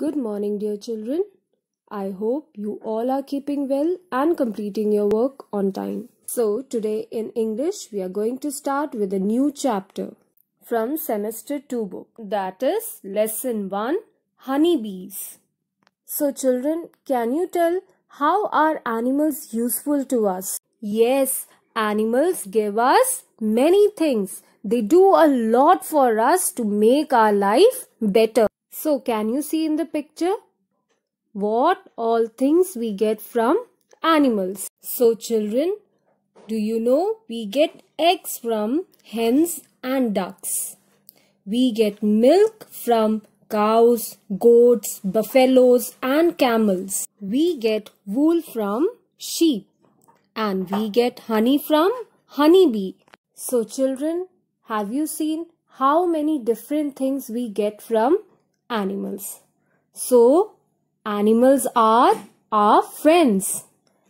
Good morning, dear children. I hope you all are keeping well and completing your work on time. So, today in English, we are going to start with a new chapter from semester 2 book that is lesson 1 honeybees. So, children, can you tell how are animals useful to us? Yes, animals give us many things. They do a lot for us to make our life better. So, can you see in the picture what all things we get from animals? So, children, do you know we get eggs from hens and ducks? We get milk from cows, goats, buffaloes, and camels. We get wool from sheep and we get honey from honeybee. So, children, have you seen how many different things we get from animals? So, animals are our friends.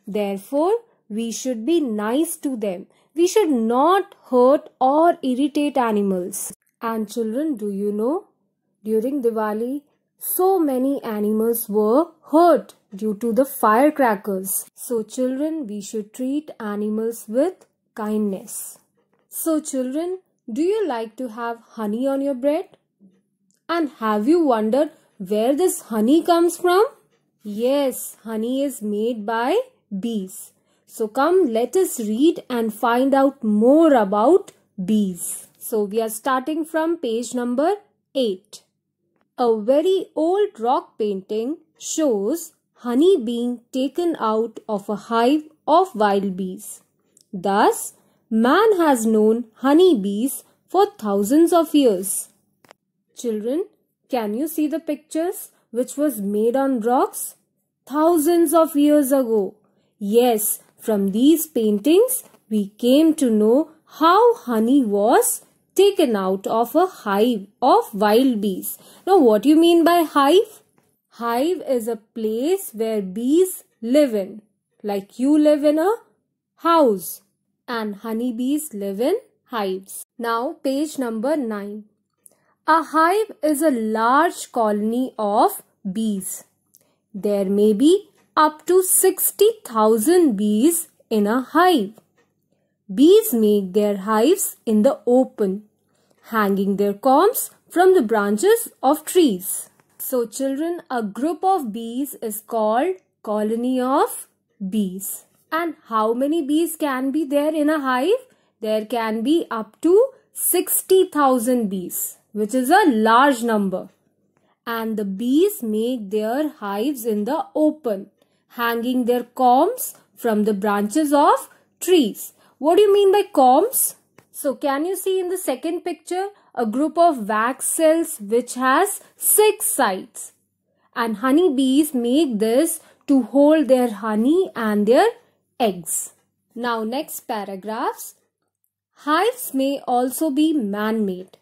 Therefore, we should be nice to them. We should not hurt or irritate animals. And children, do you know during Diwali, so many animals were hurt due to the firecrackers. So, children, we should treat animals with kindness. So, children, do you like to have honey on your bread? And have you wondered where this honey comes from? Yes, honey is made by bees. So, come let us read and find out more about bees. So, we are starting from page number 8. A very old rock painting shows honey being taken out of a hive of wild bees. Thus, man has known honey bees for thousands of years. Children, can you see the pictures which was made on rocks? Thousands of years ago. Yes, from these paintings we came to know how honey was taken out of a hive of wild bees. Now, what do you mean by hive? Hive is a place where bees live in, like you live in a house, and honeybees live in hives. Now, page number 9. A hive is a large colony of bees. There may be up to 60,000 bees in a hive. Bees make their hives in the open, hanging their combs from the branches of trees. So children, a group of bees is called colony of bees. And how many bees can be there in a hive? There can be up to 60,000 bees, which is a large number. And the bees make their hives in the open, hanging their combs from the branches of trees. What do you mean by combs? So can you see in the second picture a group of wax cells which has six sides and honeybees make this to hold their honey and their eggs. Now next paragraphs. Hives may also be man-made.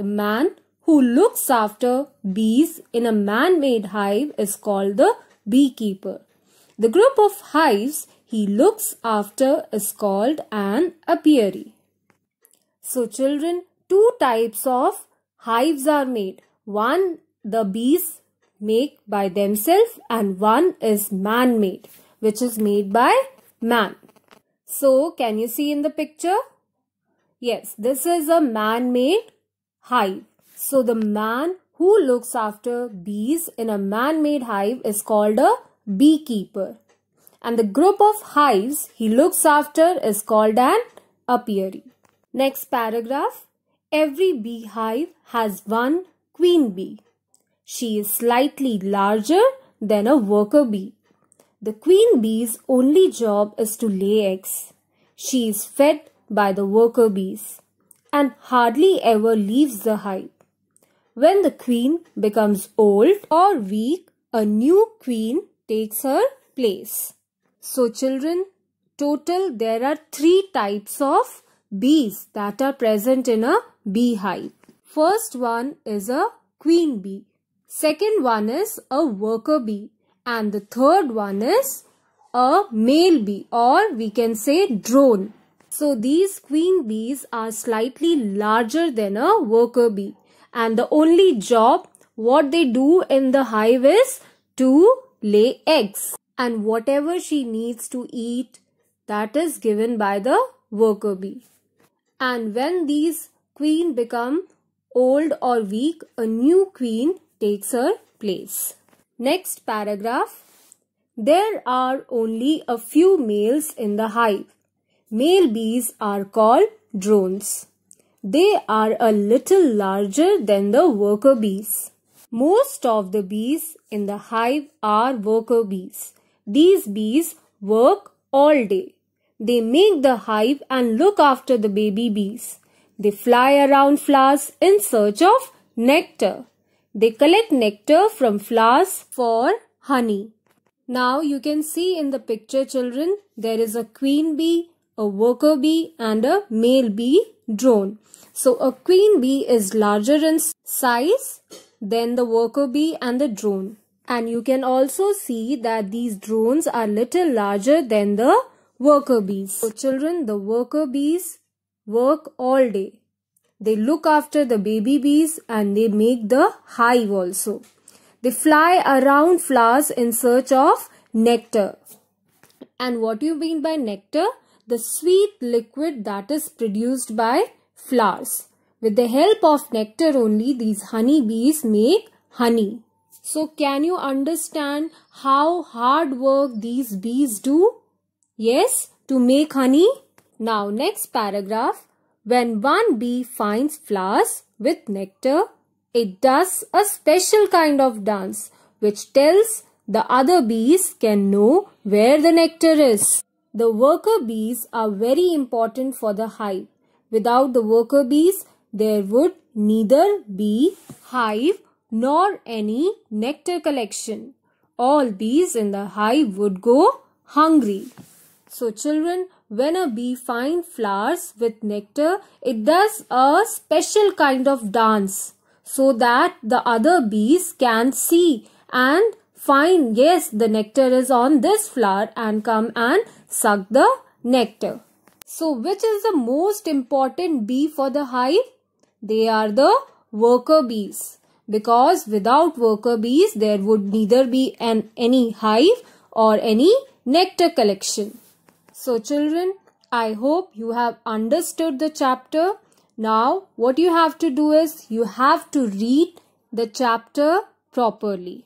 The man who looks after bees in a man-made hive is called the beekeeper. The group of hives he looks after is called an apiary. So children, two types of hives are made. One the bees make by themselves and one is man-made which is made by man. So can you see in the picture? Yes, this is a man-made hive. So the man who looks after bees in a man-made hive is called a beekeeper. And the group of hives he looks after is called an apiary. Next paragraph. Every beehive has one queen bee. She is slightly larger than a worker bee. The queen bee's only job is to lay eggs. She is fed by the worker bees and hardly ever leaves the hive. When the queen becomes old or weak, a new queen takes her place. So children, total there are three types of bees that are present in a beehive. First one is a queen bee. Second one is a worker bee. And the third one is a male bee or we can say drone. So these queen bees are slightly larger than a worker bee and the only job what they do in the hive is to lay eggs. And whatever she needs to eat, that is given by the worker bee. And when these queen become old or weak, a new queen takes her place. Next paragraph. There are only a few males in the hive. Male bees are called drones. They are a little larger than the worker bees. Most of the bees in the hive are worker bees. These bees work all day. They make the hive and look after the baby bees. They fly around flowers in search of nectar. They collect nectar from flowers for honey. Now you can see in the picture children, there is a queen bee, a worker bee and a male bee drone. So a queen bee is larger in size than the worker bee and the drone. And you can also see that these drones are little larger than the worker bees. So children, the worker bees work all day. They look after the baby bees and they make the hive also. They fly around flowers in search of nectar. And what do you mean by nectar? The sweet liquid that is produced by flowers. With the help of nectar only, these honey bees make honey. So can you understand how hard work these bees do? Yes, to make honey. Now next paragraph. When one bee finds flowers with nectar, it does a special kind of dance which tells the other bees can know where the nectar is. The worker bees are very important for the hive. Without the worker bees, there would neither be hive nor any nectar collection. All bees in the hive would go hungry. So children, when a bee finds flowers with nectar, it does a special kind of dance so that the other bees can see and find yes the nectar is on this flower and come and suck the nectar. So which is the most important bee for the hive? They are the worker bees because without worker bees there would neither be an any hive or any nectar collection. So children, I hope you have understood the chapter. Now what you have to do is you have to read the chapter properly.